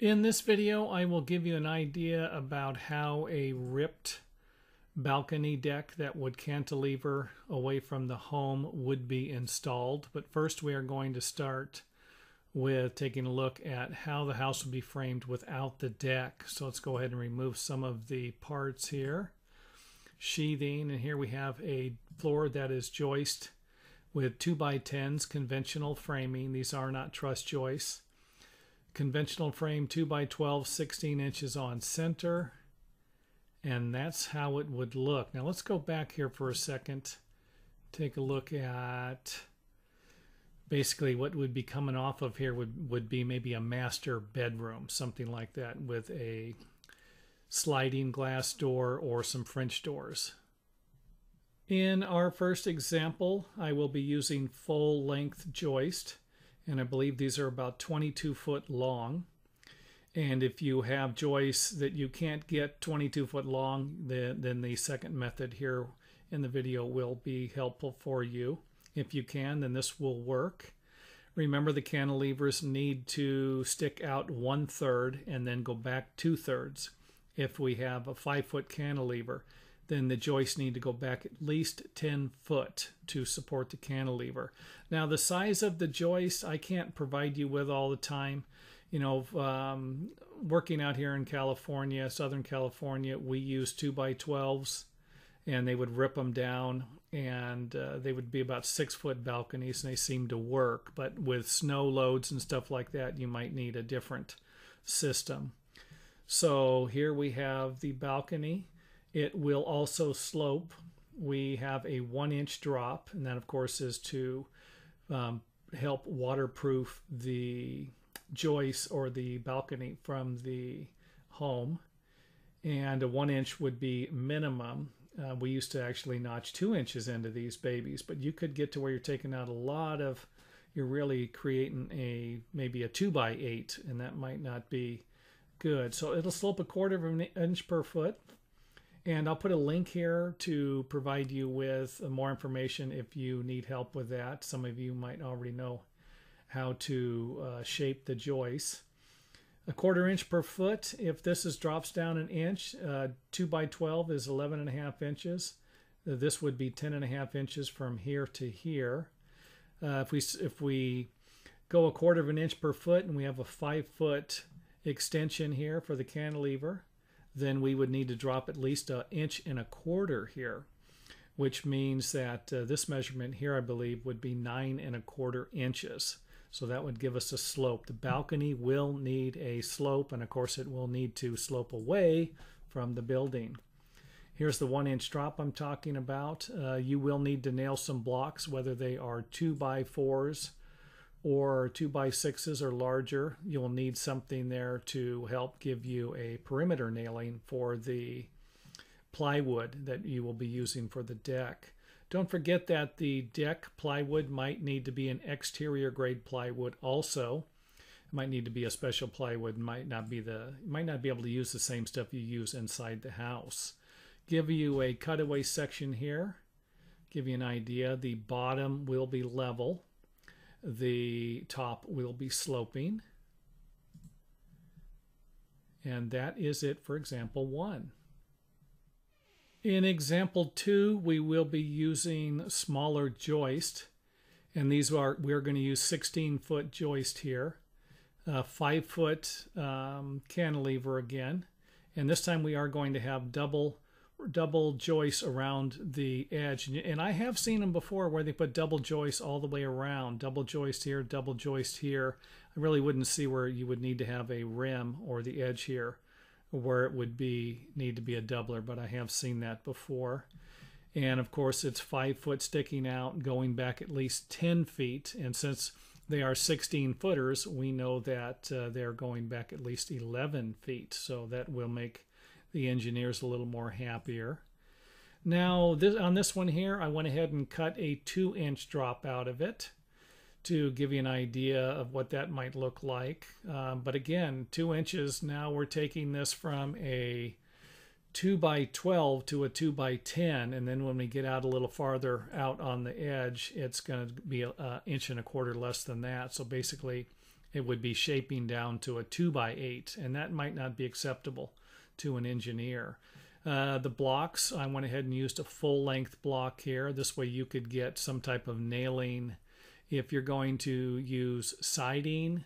In this video, I will give you an idea about how a ripped balcony deck that would cantilever away from the home would be installed. But first, we are going to start with taking a look at how the house would be framed without the deck. So let's go ahead and remove some of the parts here. Sheathing, and here we have a floor that is joist with 2 by 10s conventional framing. These are not truss joists conventional frame 2 by 12 16 inches on center. And that's how it would look. Now let's go back here for a second. Take a look at basically what would be coming off of here would would be maybe a master bedroom something like that with a sliding glass door or some french doors. In our first example i will be using full length joist and I believe these are about 22 foot long. And if you have joists that you can't get 22 foot long, then, then the second method here in the video will be helpful for you. If you can, then this will work. Remember the cantilevers need to stick out one third and then go back two thirds if we have a five foot cantilever then the joists need to go back at least 10 foot to support the cantilever. Now the size of the joist I can't provide you with all the time. You know, um, working out here in California, Southern California, we use 2 by 12s and they would rip them down and uh, they would be about six foot balconies and they seem to work. But with snow loads and stuff like that, you might need a different system. So here we have the balcony it will also slope. We have a one inch drop, and that, of course, is to um, help waterproof the joist or the balcony from the home. And a one inch would be minimum. Uh, we used to actually notch two inches into these babies, but you could get to where you're taking out a lot of, you're really creating a maybe a two by eight, and that might not be good. So it'll slope a quarter of an inch per foot and I'll put a link here to provide you with more information if you need help with that. Some of you might already know how to uh, shape the joists. A quarter inch per foot, if this is drops down an inch, uh, 2 by 12 is 11 and a half inches. Uh, this would be 10 and a half inches from here to here. Uh, if we if we go a quarter of an inch per foot and we have a five foot extension here for the cantilever, then we would need to drop at least an inch and a quarter here, which means that uh, this measurement here, I believe, would be nine and a quarter inches. So that would give us a slope. The balcony will need a slope, and of course it will need to slope away from the building. Here's the one inch drop I'm talking about. Uh, you will need to nail some blocks, whether they are two by fours or two by sixes or larger, you'll need something there to help give you a perimeter nailing for the plywood that you will be using for the deck. Don't forget that the deck plywood might need to be an exterior grade plywood also. It might need to be a special plywood, might not be the might not be able to use the same stuff you use inside the house. Give you a cutaway section here. Give you an idea. The bottom will be level the top will be sloping. And that is it for example one. In example two, we will be using smaller joist. And these are, we're going to use 16 foot joist here. Uh, five foot um, cantilever again. And this time we are going to have double double joists around the edge. And I have seen them before where they put double joists all the way around. Double joist here, double joist here. I really wouldn't see where you would need to have a rim or the edge here where it would be need to be a doubler, but I have seen that before. And of course, it's five foot sticking out, going back at least 10 feet. And since they are 16 footers, we know that uh, they're going back at least 11 feet. So that will make the engineer's a little more happier. Now, this, on this one here, I went ahead and cut a two inch drop out of it to give you an idea of what that might look like. Um, but again, two inches, now we're taking this from a 2 by 12 to a 2 by 10 and then when we get out a little farther out on the edge it's going to be an inch and a quarter less than that so basically it would be shaping down to a 2 by 8 and that might not be acceptable to an engineer. Uh, the blocks, I went ahead and used a full length block here. This way you could get some type of nailing. If you're going to use siding,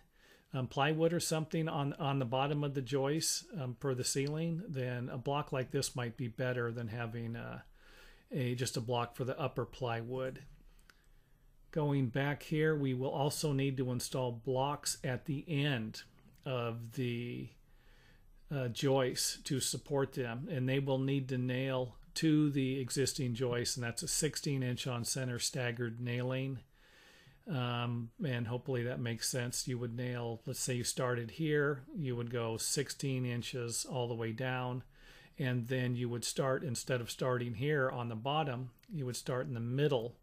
um, plywood or something on, on the bottom of the joist um, for the ceiling, then a block like this might be better than having a, a just a block for the upper plywood. Going back here, we will also need to install blocks at the end of the uh, joists to support them, and they will need to nail to the existing joist, and that's a 16 inch on center staggered nailing. Um, and hopefully that makes sense. You would nail, let's say you started here, you would go 16 inches all the way down, and then you would start, instead of starting here on the bottom, you would start in the middle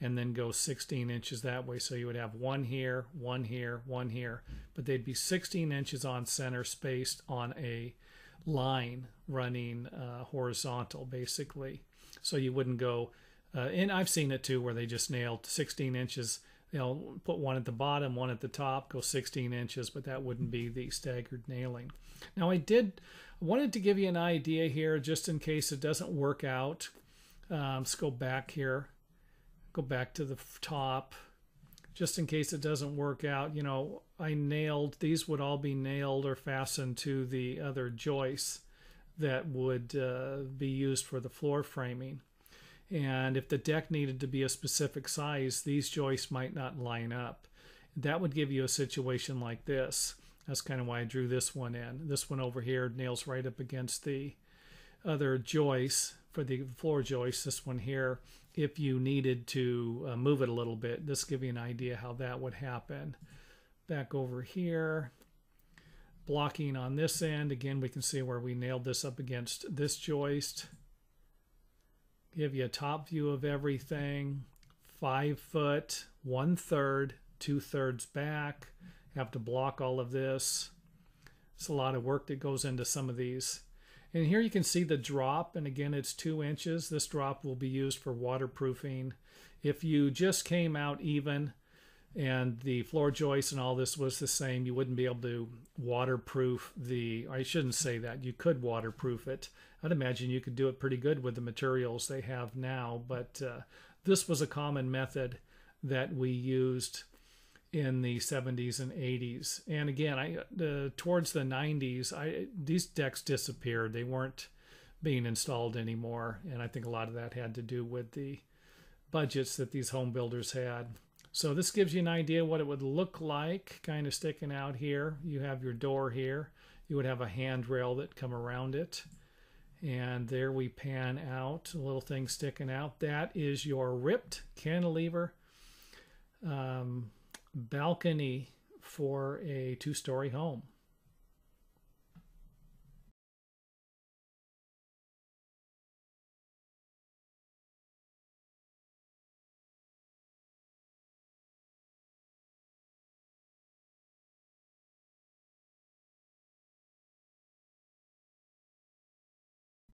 and then go 16 inches that way. So you would have one here, one here, one here, but they'd be 16 inches on center spaced on a line running uh, horizontal basically. So you wouldn't go, uh, and I've seen it too where they just nailed 16 inches. They'll put one at the bottom, one at the top, go 16 inches, but that wouldn't be the staggered nailing. Now I did wanted to give you an idea here just in case it doesn't work out. Um, let's go back here go back to the top just in case it doesn't work out you know i nailed these would all be nailed or fastened to the other joists that would uh, be used for the floor framing. And if the deck needed to be a specific size these joists might not line up. That would give you a situation like this. That's kind of why i drew this one in. This one over here nails right up against the other joists for the floor joist this one here if you needed to uh, move it a little bit. This give you an idea how that would happen. Back over here, blocking on this end. Again, we can see where we nailed this up against this joist. Give you a top view of everything. Five foot, one third, two thirds back. Have to block all of this. It's a lot of work that goes into some of these. And here you can see the drop, and again, it's two inches. This drop will be used for waterproofing. If you just came out even and the floor joist and all this was the same, you wouldn't be able to waterproof the, I shouldn't say that, you could waterproof it. I'd imagine you could do it pretty good with the materials they have now, but uh, this was a common method that we used in the 70s and 80s. And again, I uh, towards the 90s, I these decks disappeared. They weren't being installed anymore, and I think a lot of that had to do with the budgets that these home builders had. So this gives you an idea what it would look like, kind of sticking out here. You have your door here. You would have a handrail that come around it. And there we pan out, a little thing sticking out. That is your ripped cantilever um, balcony for a two story home.